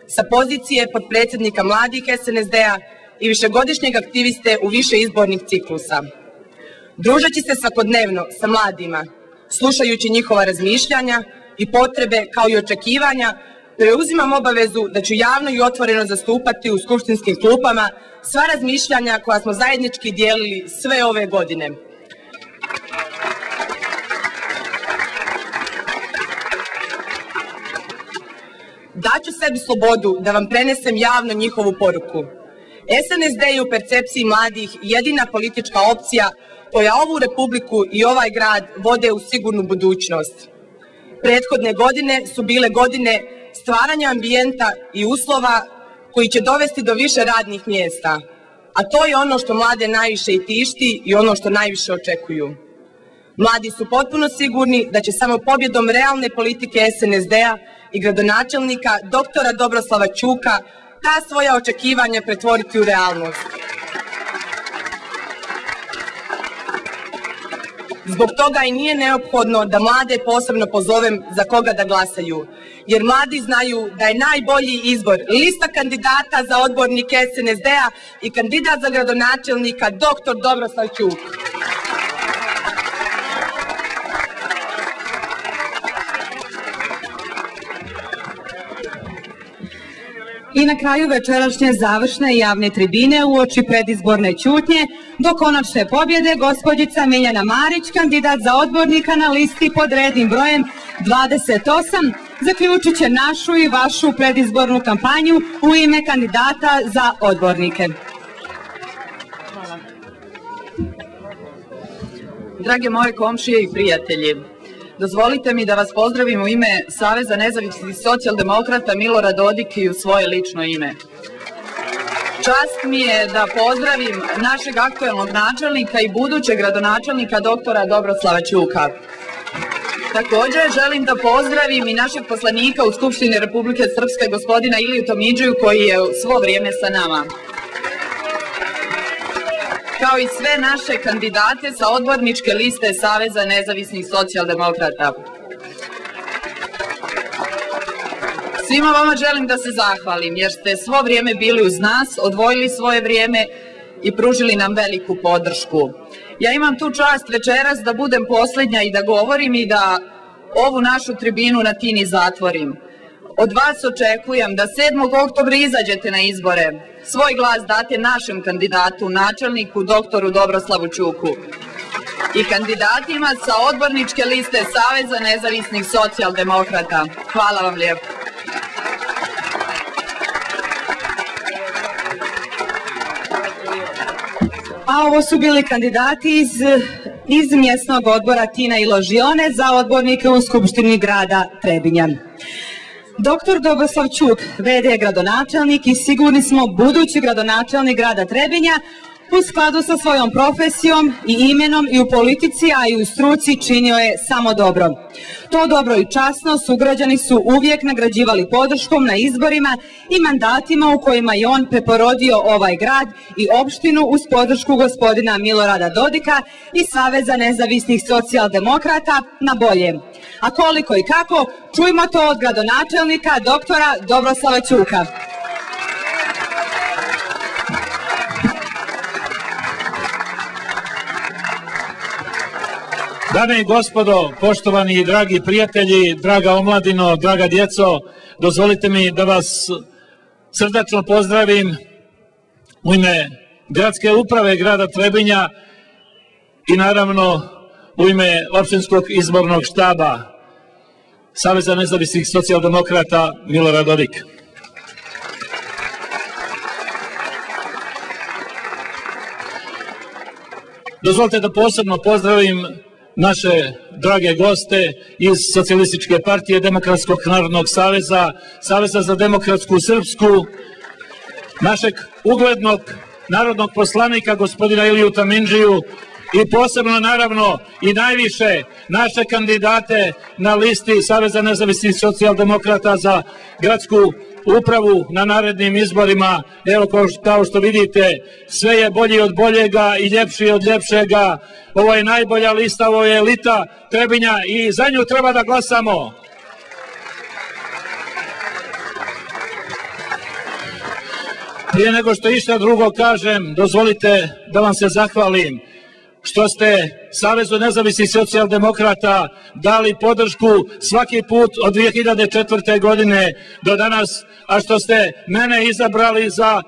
sa pozicije podpredsjednika mladih SNSD-a i višegodišnjeg aktiviste u više izbornih ciklusa. Družeći se svakodnevno sa mladima, slušajući njihova razmišljanja i potrebe kao i očekivanja, preuzimam obavezu da ću javno i otvoreno zastupati u skupštinskim klupama sva razmišljanja koja smo zajednički dijelili sve ove godine. Daću sebi slobodu da vam prenesem javno njihovu poruku. SNSD je u percepciji mladih jedina politička opcija koja ovu republiku i ovaj grad vode u sigurnu budućnost. Prethodne godine su bile godine stvaranja ambijenta i uslova koji će dovesti do više radnih mjesta, a to je ono što mlade najviše i tišti i ono što najviše očekuju. Mladi su potpuno sigurni da će samo pobjedom realne politike SNSD-a i gradonačelnika doktora Dobroslava Ćuka ta svoja očekivanja pretvoriti u realnost. Zbog toga i nije neophodno da mlade posebno pozovem za koga da glasaju, jer mladi znaju da je najbolji izbor lista kandidata za odbornike SNSD-a i kandidat za gradonačelnika dr. Dobroslav Ćuk. I na kraju večerašnje završne javne tribine u oči predizborne ćutnje do konačne pobjede gospođica Miljana Marić, kandidat za odbornika na listi pod rednim brojem 28, zaključit će našu i vašu predizbornu kampanju u ime kandidata za odbornike. Drage moje komšije i prijatelji, Dozvolite mi da vas pozdravim u ime Saveza nezavisnih socijaldemokrata Milora Dodik i u svoje lično ime. Čast mi je da pozdravim našeg aktuelnog načelnika i budućeg gradonačelnika doktora Dobroslava Ćuka. Također želim da pozdravim i našeg poslanika u Skupštini Republike Srpske gospodina Iliju Tomidžiju koji je svo vrijeme sa nama kao i sve naše kandidate sa odborničke liste Saveza nezavisnih socijaldemokrata. Svima vama želim da se zahvalim jer ste svo vrijeme bili uz nas, odvojili svoje vrijeme i pružili nam veliku podršku. Ja imam tu čast večeras da budem posljednja i da govorim i da ovu našu tribinu na Tini zatvorim. Od vas očekujem da 7. oktobra izađete na izbore, svoj glas date našem kandidatu, načelniku, doktoru Dobroslavu Čuku i kandidatima sa odborničke liste Saveza nezavisnih socijaldemokrata. Hvala vam lijepo. A ovo su bili kandidati iz, iz mjesnog odbora Tina i Ložione za odbornike u Skupštini grada Trebinja. Doktor Doboslav Čuk, VD gradonačelnik i sigurni smo budući gradonačelnik grada Trebinja, u skladu sa svojom profesijom i imenom i u politici, a i u struci činio je samo dobro. To dobro i časno sugrađani su uvijek nagrađivali podrškom na izborima i mandatima u kojima je on preporodio ovaj grad i opštinu uz podršku gospodina Milorada Dodika i Saveza nezavisnih socijaldemokrata na bolje. A koliko i kako, čujmo to od gradonačelnika doktora Dobroslava Ćuka. Dame i gospodo, poštovani i dragi prijatelji, draga omladino, draga djeco, dozvolite mi da vas srdačno pozdravim u ime gradske uprave grada Trebinja i naravno u ime opštinskog izbornog štaba Saveza nezavisnih socijaldemokrata Milorad Dodik. Dozvolite da posebno pozdravim naše drage goste iz Socijalističke partije Demokratskog narodnog saveza, Saveza za demokratsku srpsku, našeg uglednog narodnog poslanika gospodina Iliju Tamindžiju i posebno naravno i najviše naše kandidate na listi Saveza nezavisnih socijaldemokrata za gradsku upravu na narednim izborima. Evo kao, što vidite, sve je bolji od boljega i ljepši od ljepšega. Ovo je najbolja lista, ovo je elita Trebinja i za nju treba da glasamo. Prije nego što išta drugo kažem, dozvolite da vam se zahvalim što ste Savezu nezavisnih socijaldemokrata dali podršku svaki put od 2004. godine do danas, a što ste mene izabrali za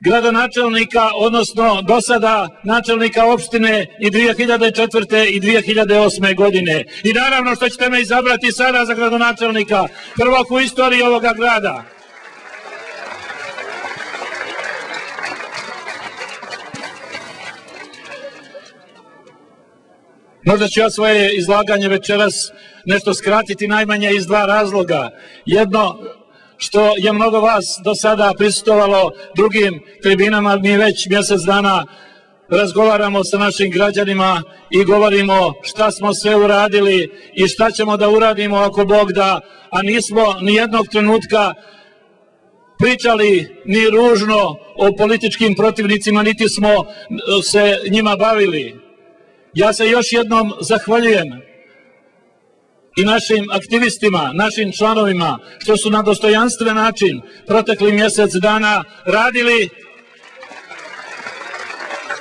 gradonačelnika, odnosno do sada načelnika opštine i 2004. i 2008. godine. I naravno što ćete me izabrati sada za gradonačelnika, prvog u istoriji ovoga grada. Možda ću ja svoje izlaganje večeras nešto skratiti najmanje iz dva razloga. Jedno, što je mnogo vas do sada prisutovalo drugim tribinama, mi već mjesec dana razgovaramo sa našim građanima i govorimo šta smo sve uradili i šta ćemo da uradimo ako Bog da, a nismo ni jednog trenutka pričali ni ružno o političkim protivnicima, niti smo se njima bavili. Ja se još jednom zahvaljujem i našim aktivistima, našim članovima, što su na dostojanstven način protekli mjesec dana radili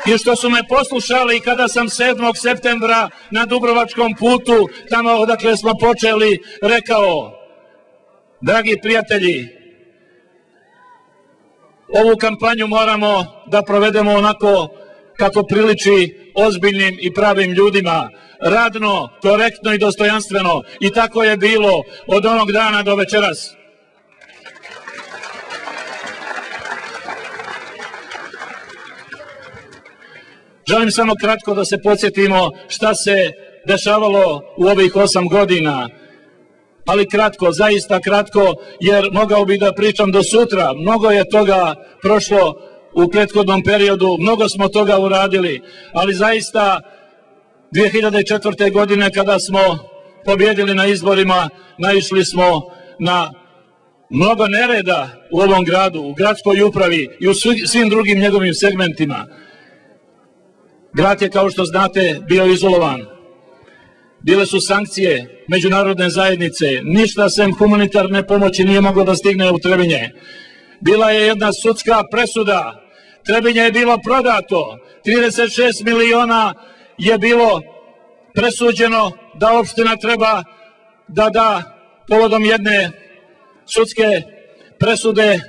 i što su me poslušali kada sam 7. septembra na Dubrovačkom putu, tamo odakle smo počeli, rekao, dragi prijatelji, ovu kampanju moramo da provedemo onako kako priliči ozbiljnim i pravim ljudima, radno, korektno i dostojanstveno. I tako je bilo od onog dana do večeras. Želim samo kratko da se podsjetimo šta se dešavalo u ovih osam godina, ali kratko, zaista kratko, jer mogao bi da pričam do sutra. Mnogo je toga prošlo u prethodnom periodu, mnogo smo toga uradili, ali zaista 2004. godine kada smo pobjedili na izborima, naišli smo na mnogo nereda u ovom gradu, u gradskoj upravi i u svim drugim njegovim segmentima. Grad je, kao što znate, bio izolovan. Bile su sankcije međunarodne zajednice, ništa sem humanitarne pomoći nije moglo da stigne u Trebinje. Bila je jedna sudska presuda Trebinje je bilo prodato, 36 miliona je bilo presuđeno da opština treba da da povodom jedne sudske presude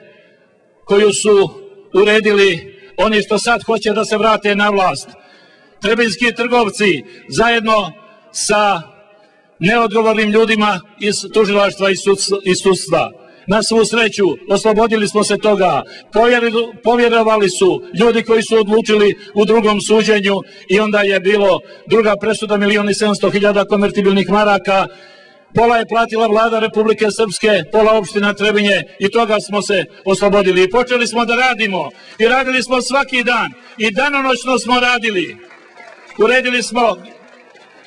koju su uredili oni što sad hoće da se vrate na vlast. Trebinski trgovci zajedno sa neodgovornim ljudima iz tužilaštva i sudstva Na svu sreću, oslobodili smo se toga. Povjerovali su ljudi koji su odlučili u drugom suđenju i onda je bilo druga presuda milijun i 700 hiljada konvertibilnih maraka. Pola je platila vlada Republike Srpske, pola opština Trebinje i toga smo se oslobodili. I počeli smo da radimo i radili smo svaki dan i danonoćno smo radili. Uredili smo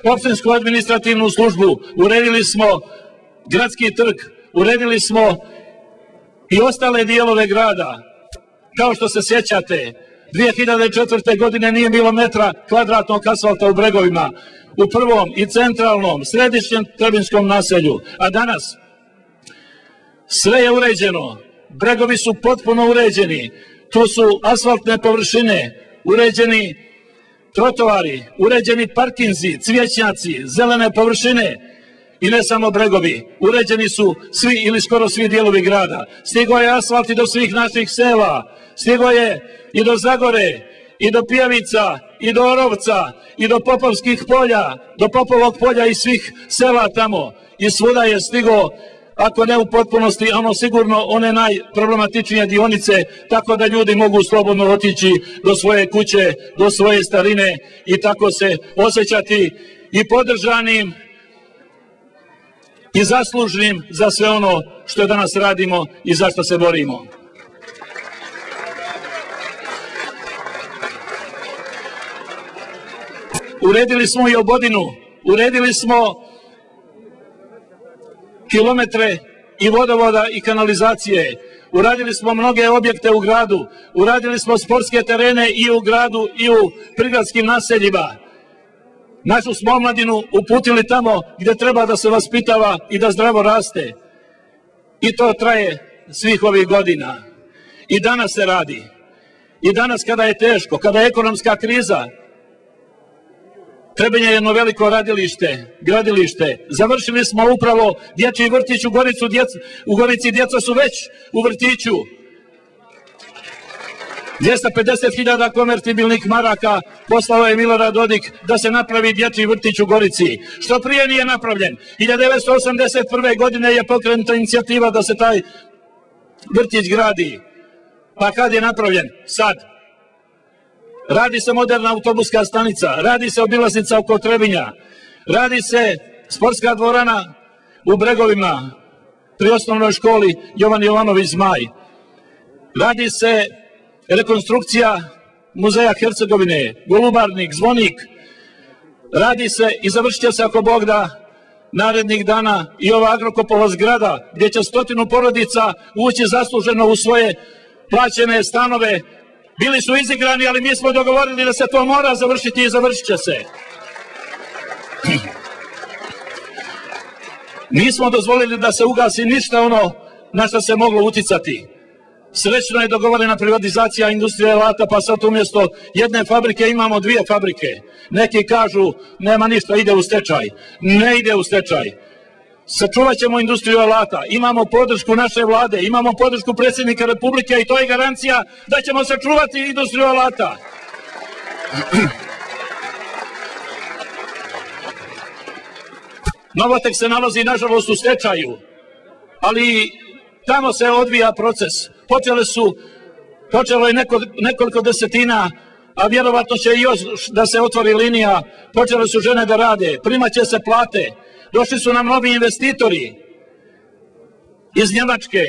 opštinsku administrativnu službu, uredili smo gradski trg, uredili smo i ostale dijelove grada. Kao što se sjećate, 2004. godine nije bilo metra kvadratnog asfalta u bregovima, u prvom i centralnom, središnjem trebinskom naselju, a danas sve je uređeno, bregovi su potpuno uređeni, tu su asfaltne površine, uređeni trotovari, uređeni parkinzi, cvjećnjaci, zelene površine i ne samo bregovi. Uređeni su svi ili skoro svi dijelovi grada. Stigo je asfalt i do svih naših sela, stigo je i do Zagore, i do Pijavica, i do Orovca, i do Popovskih polja, do Popovog polja i svih sela tamo. I svuda je stigo ako ne u potpunosti, ono sigurno one najproblematičnije dionice, tako da ljudi mogu slobodno otići do svoje kuće, do svoje starine i tako se osjećati i podržanim i zaslužnim za sve ono što danas radimo i za što se borimo. Uredili smo i obodinu, uredili smo kilometre i vodovoda i kanalizacije. Uradili smo mnoge objekte u gradu, uradili smo sportske terene i u gradu i u prigradskim naseljima. Našu smo omladinu uputili tamo gdje treba da se vaspitava i da zdravo raste. I to traje svih ovih godina. I danas se radi. I danas kada je teško, kada je ekonomska kriza, Trebinje je jedno veliko radilište, gradilište. Završili smo upravo dječji vrtić u Goricu, djec, u Gorici djeca su već u vrtiću. 250.000 konvertibilnih maraka poslao je Milorad Dodik da se napravi dječji vrtić u Gorici. Što prije nije napravljen. 1981. godine je pokrenuta inicijativa da se taj vrtić gradi. Pa kad je napravljen? Sad. Radi se moderna autobuska stanica, radi se obilaznica oko Trebinja, radi se sportska dvorana u Bregovima pri osnovnoj školi Jovan Jovanović Zmaj. Radi se rekonstrukcija muzeja Hercegovine, Golubarnik, Zvonik. Radi se i završit se ako Bog da narednih dana i ova Agrokopova zgrada gdje će stotinu porodica ući zasluženo u svoje plaćene stanove bili su izigrani, ali mi smo dogovorili da se to mora završiti i završit će se. Nismo dozvolili da se ugasi ništa ono na što se moglo uticati. Srećno je dogovorena privatizacija industrije alata, pa sad umjesto jedne fabrike imamo dvije fabrike. Neki kažu nema ništa, ide u stečaj. Ne ide u stečaj. Sačuvat ćemo industriju alata, imamo podršku naše vlade, imamo podršku predsjednika Republike i to je garancija da ćemo sačuvati industriju alata. Novotek se nalazi, nažalost, u stečaju, ali tamo se odvija proces. Počele su, počelo je neko, nekoliko desetina, a vjerovatno će još da se otvori linija, počele su žene da rade, primaće se plate, došli su nam novi investitori iz Njemačke,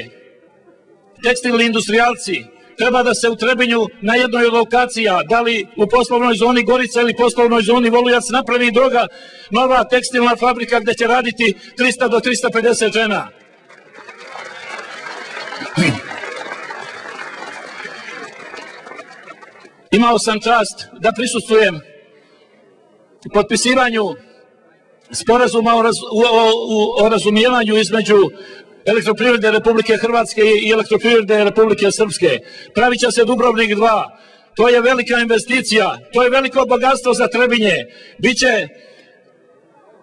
tekstilni industrijalci, treba da se u Trebinju na jednoj lokacija, da li u poslovnoj zoni Gorica ili poslovnoj zoni Volujac, napravi druga nova tekstilna fabrika gdje će raditi 300 do 350 žena. Imao sam čast da prisustujem potpisivanju sporazuma o, raz, o, o, o razumijevanju između elektroprivrede Republike Hrvatske i elektroprivrede Republike Srpske. Pravit će se Dubrovnik 2. To je velika investicija, to je veliko bogatstvo za Trebinje. Biće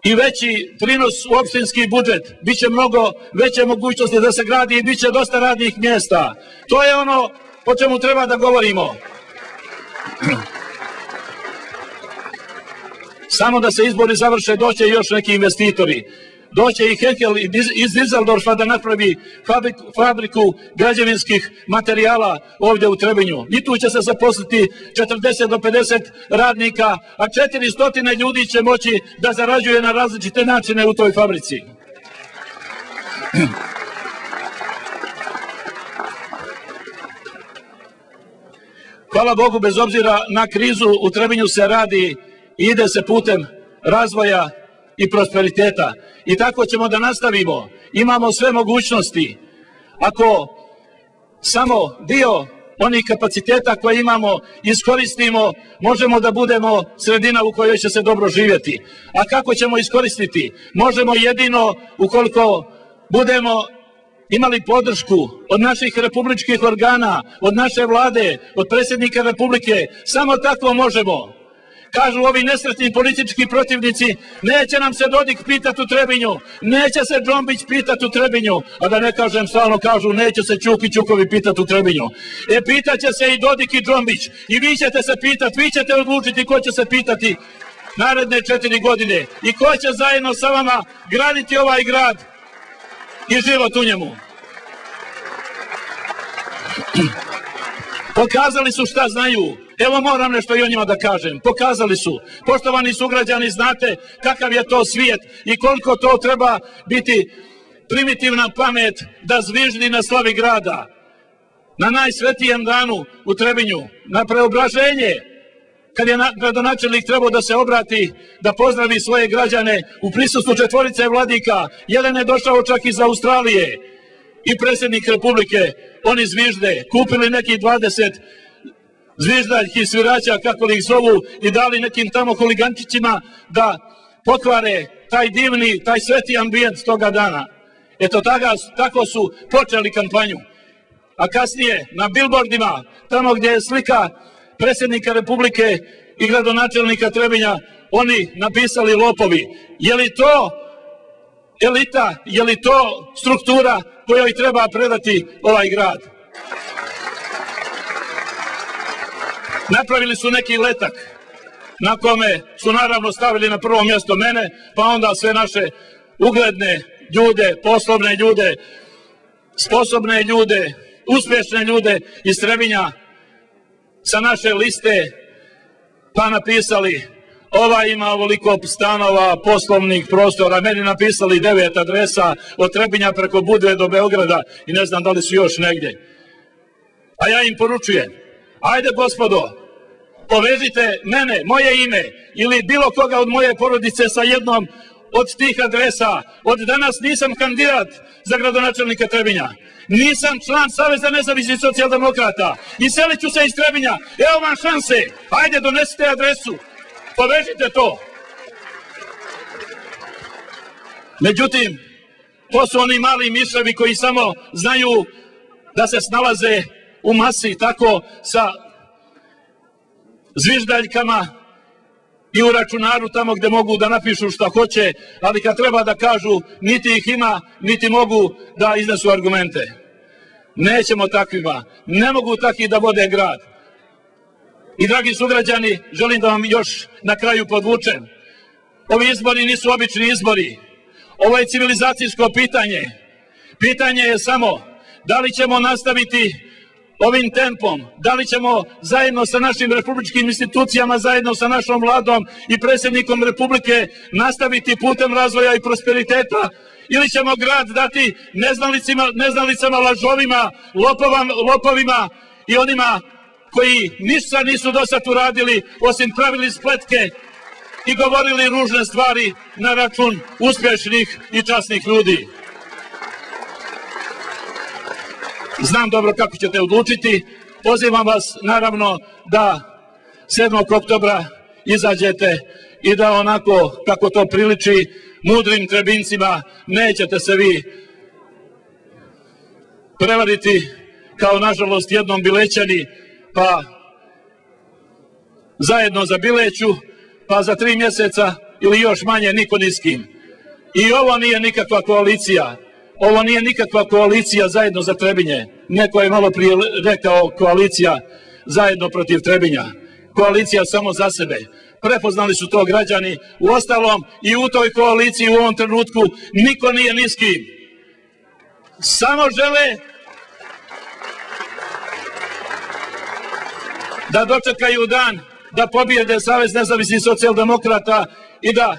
i veći prinos u opštinski budžet, bit će mnogo veće mogućnosti da se gradi i bit će dosta radnih mjesta. To je ono o čemu treba da govorimo. Samo da se izbori završe, doće još neki investitori. Doće i Henkel iz Dizeldorfa da napravi fabriku, fabriku građevinskih materijala ovdje u Trebinju. I tu će se zaposliti 40 do 50 radnika, a 400 ljudi će moći da zarađuje na različite načine u toj fabrici. Hvala Bogu, bez obzira na krizu u Trebinju se radi i ide se putem razvoja i prosperiteta. I tako ćemo da nastavimo. Imamo sve mogućnosti. Ako samo dio onih kapaciteta koje imamo iskoristimo, možemo da budemo sredina u kojoj će se dobro živjeti. A kako ćemo iskoristiti? Možemo jedino ukoliko budemo imali podršku od naših republičkih organa, od naše vlade, od predsjednika republike. Samo tako možemo. Kažu ovi nesretni politički protivnici, neće nam se Dodik pitati u Trebinju, neće se Džombić pitati u Trebinju, a da ne kažem stalno kažu, neće se Čuk Čukovi pitati u Trebinju. E, pitaće se i Dodik i Džombić, i vi ćete se pitati, vi ćete odlučiti ko će se pitati naredne četiri godine i ko će zajedno sa vama graditi ovaj grad i život u njemu. Pokazali su šta znaju. Evo moram nešto i o njima da kažem. Pokazali su. Poštovani sugrađani, znate kakav je to svijet i koliko to treba biti primitivna pamet da zviždi na slavi grada. Na najsvetijem danu u Trebinju, na preobraženje, kad je gradonačelnik trebao da se obrati, da pozdravi svoje građane u prisustvu četvorice vladika, jedan je došao čak iz Australije i predsjednik Republike, oni zvižde, kupili neki 20 zviždaljki svirača, kako li ih zovu, i dali nekim tamo huligančićima da pokvare taj divni, taj sveti ambijent toga dana. Eto, tako su počeli kampanju. A kasnije na billboardima, tamo gdje je slika predsjednika Republike i gradonačelnika Trebinja, oni napisali lopovi. Je li to elita, je li to struktura kojoj treba predati ovaj grad? Napravili su neki letak na kome su naravno stavili na prvo mjesto mene, pa onda sve naše ugledne ljude, poslovne ljude, sposobne ljude, uspješne ljude iz Trebinja sa naše liste, pa napisali ova ima ovoliko stanova, poslovnih prostora, meni napisali devet adresa od Trebinja preko Budve do Beograda i ne znam da li su još negdje. A ja im poručujem, ajde gospodo, povežite mene, moje ime ili bilo koga od moje porodice sa jednom od tih adresa. Od danas nisam kandidat za gradonačelnika Trebinja. Nisam član Saveza nezavisnih socijaldemokrata. Iselit ću se iz Trebinja. Evo vam šanse. Ajde, donesite adresu. Povežite to. Međutim, to su oni mali miševi koji samo znaju da se snalaze u masi tako sa zviždaljkama i u računaru tamo gdje mogu da napišu šta hoće, ali kad treba da kažu niti ih ima, niti mogu da iznesu argumente. Nećemo takvima, ne mogu takvi da vode grad. I dragi sugrađani, želim da vam još na kraju podvučem. Ovi izbori nisu obični izbori. Ovo je civilizacijsko pitanje. Pitanje je samo da li ćemo nastaviti ovim tempom, da li ćemo zajedno sa našim republičkim institucijama, zajedno sa našom vladom i predsjednikom Republike nastaviti putem razvoja i prosperiteta ili ćemo grad dati neznalicima, neznalicama lažovima, lopovima i onima koji ništa nisu do sad uradili osim pravili spletke i govorili ružne stvari na račun uspješnih i časnih ljudi. Znam dobro kako ćete odlučiti. Pozivam vas naravno da 7. oktobra izađete i da onako kako to priliči mudrim trebincima nećete se vi prevariti kao nažalost jednom bilećani pa zajedno za bileću pa za tri mjeseca ili još manje niko ni s kim. I ovo nije nikakva koalicija. Ovo nije nikakva koalicija zajedno za Trebinje. Neko je malo prije rekao koalicija zajedno protiv Trebinja. Koalicija samo za sebe. prepoznali su to građani. U ostalom i u toj koaliciji u ovom trenutku niko nije niski. Samo žele da dočekaju dan da pobijede Savez nezavisnih socijaldemokrata i da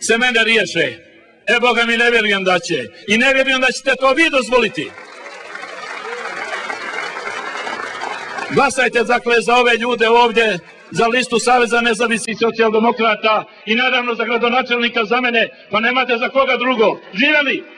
se mene riješe. E, Boga mi ne vjerujem da će. I ne vjerujem da ćete to vi dozvoliti. Glasajte dakle za ove ljude ovdje, za listu Saveza nezavisnih socijaldemokrata i naravno za gradonačelnika za mene, pa nemate za koga drugo. Živjeli!